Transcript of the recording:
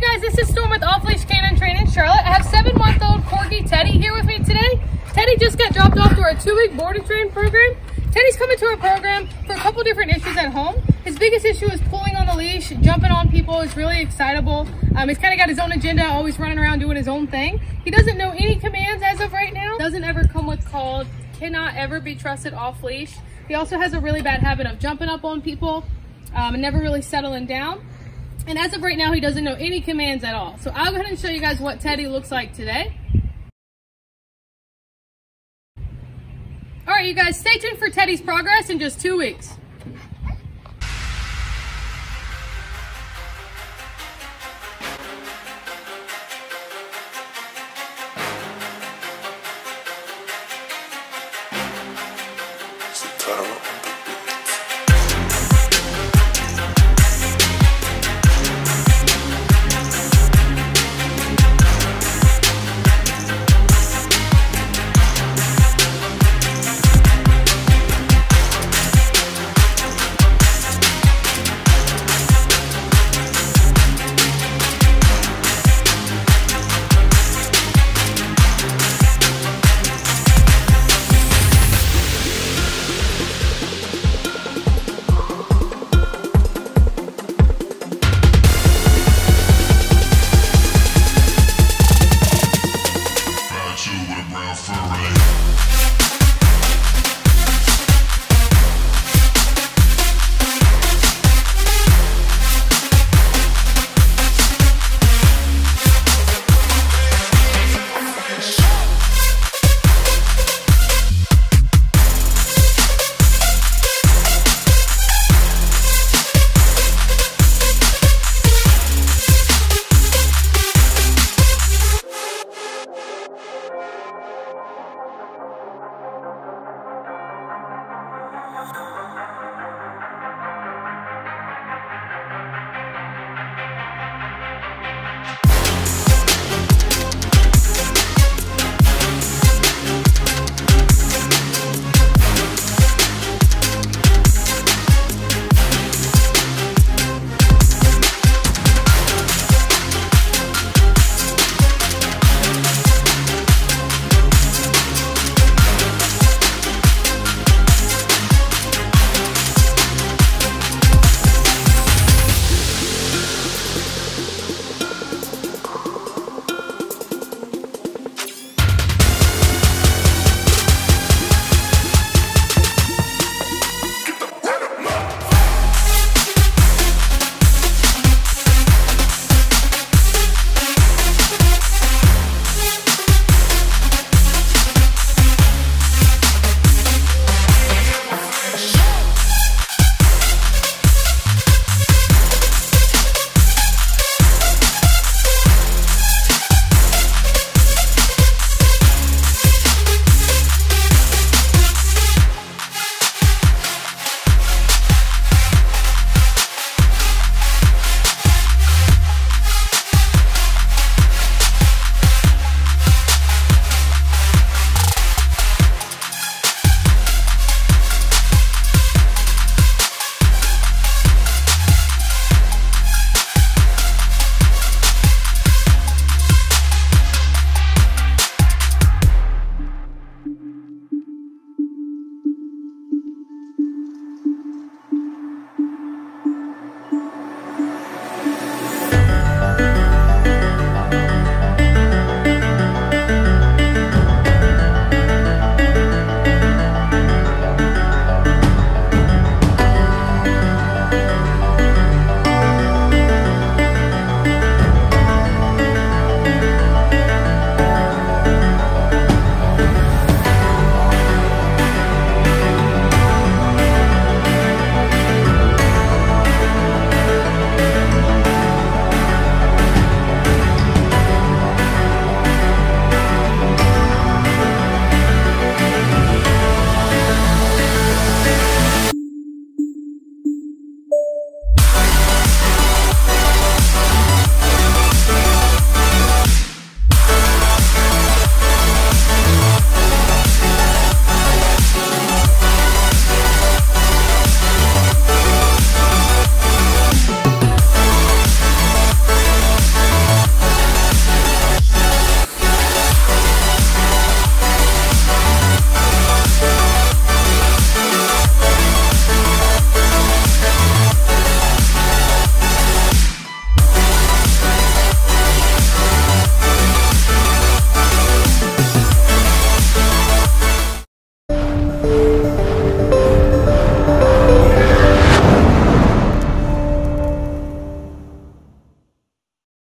guys, this is Storm with Off Leash Canine Training Charlotte. I have seven month old Corgi Teddy here with me today. Teddy just got dropped off to our two week board and train program. Teddy's coming to our program for a couple different issues at home. His biggest issue is pulling on the leash, jumping on people, is really excitable. Um, he's kind of got his own agenda, always running around doing his own thing. He doesn't know any commands as of right now. Doesn't ever come with called, cannot ever be trusted off leash. He also has a really bad habit of jumping up on people um, and never really settling down. And as of right now, he doesn't know any commands at all. So I'll go ahead and show you guys what Teddy looks like today. All right, you guys, stay tuned for Teddy's progress in just two weeks.